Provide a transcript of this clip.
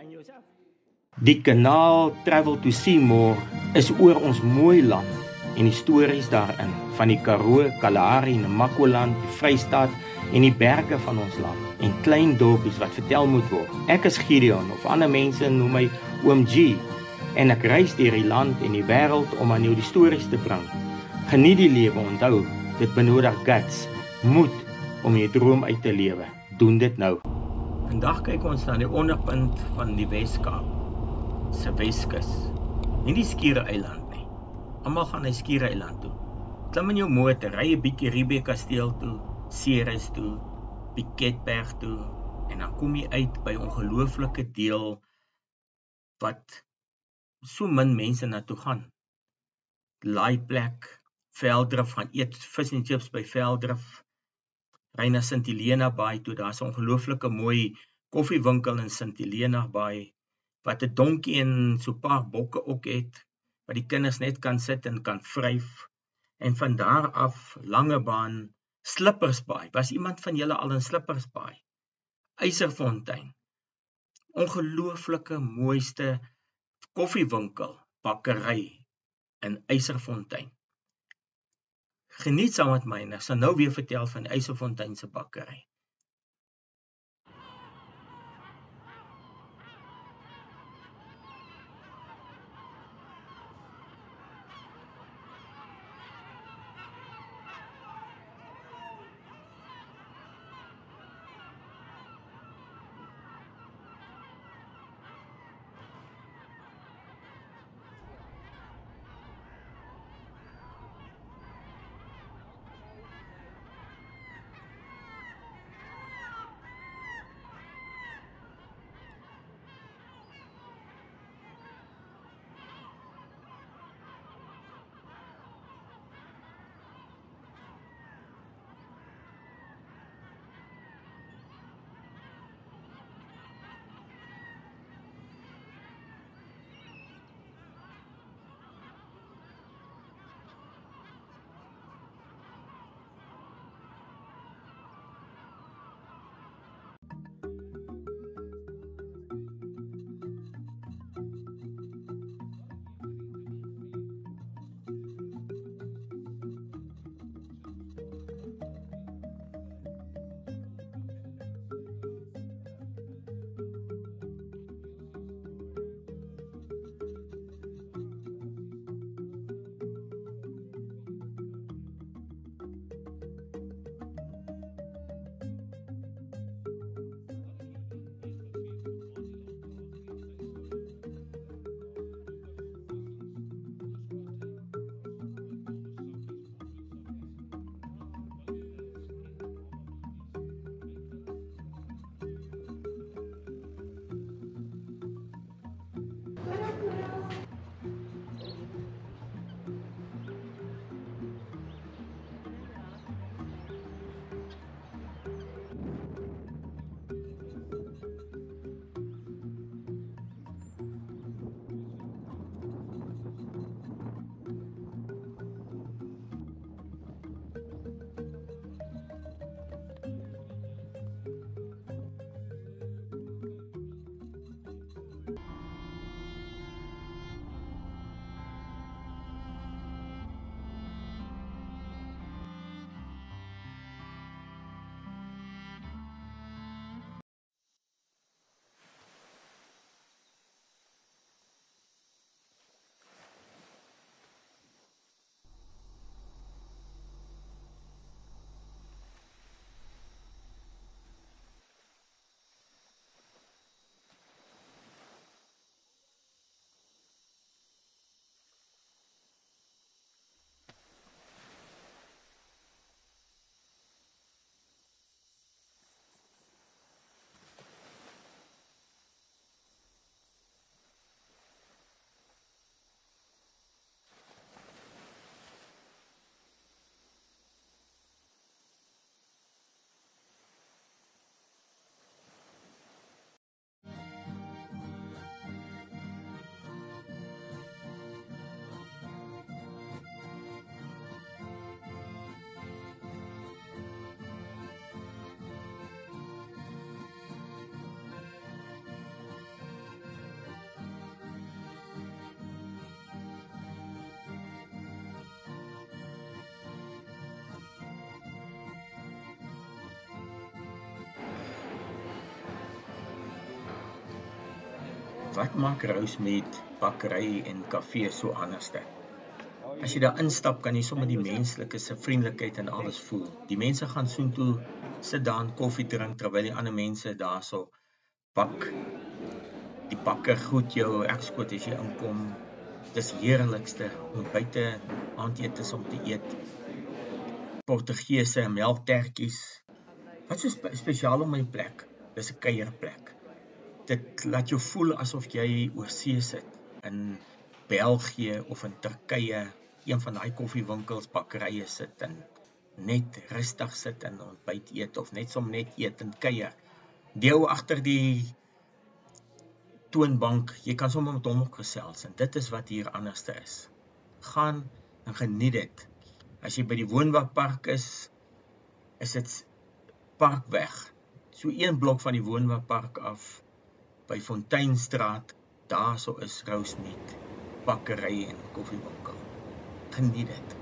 Ken jouself? Die kanaal Travel to Seymour is oor ons mooi land en die stories daarin van die Karoo, Kalahari, Namakoland, die Vrystaat en die berge van ons land en klein dorpies wat vertel moet word. Ek is Gideon of ander mense noem my Oom G en ek reis deur die land en die wêreld om aan jou die stories te bring. Geniet die lewe, onthou, dit benodig guts, moed om jou droom uit te lewe. Doen dit nou. Vandag kyk ons na die onderpunt van die Weskaap se Weskus. Nie die Skure Eiland nie. Almal gaan na Skure Eiland toe. Klim in jou motor, ry 'n bietjie Riebeek Kasteel toe, Ceres toe, Piketberg toe en dan kom jy uit by ongelooflike deel wat so min mense na toe gaan. Laai plek, Velddrif gaan eet vis en chips by Velddrif. Ry na Sint Helena Bay toe, daar's 'n ongelooflike mooi koffiewinkel in Sint Helena Bay wat 'n donkie en so paar bokke ook het wat die kinders net kan sit en kan vryf en van daar af Langebaan Slippersbaai. Was iemand van julle al in Slippersbaai? Eiserfontein. Ongelooflike mooiste koffiewinkel, bakkery in Eiserfontein. Geniet saam met my en ek sal nou weer vertel van Eiserfontein se bakkery. Wat maak Rosemead bakkery en kafee so anderste? As jy daar instap, kan jy sommer die menslike se vriendelikheid en alles voel. Die mense gaan soontoe sit daar en koffie drink terwyl die ander mense daarso pak. Die bakker groet jou ekskoot as jy inkom. Dis heerlikste om buite aandete om te eet. Portugese melktertjies. Wat spe spesiaal om my plek? Dis 'n kuierplek. Dit laat jou voel asof jy oor see sit in België of in Turkye een van daai koffiewinkels, bakkerye sit en net rustig sit en ontbyt eet of net som net eet en kuier. Deel agter die toonbank, jy kan sommer met hom gesels en dit is wat hier anderste is. Gaan en geniet dit. As jy by die woonwagpark is, is dit parkweg. So een blok van die woonwagpark af by Fonteinstraat, daarso is Rosemead bakkery en koffiewinkel geniet dit.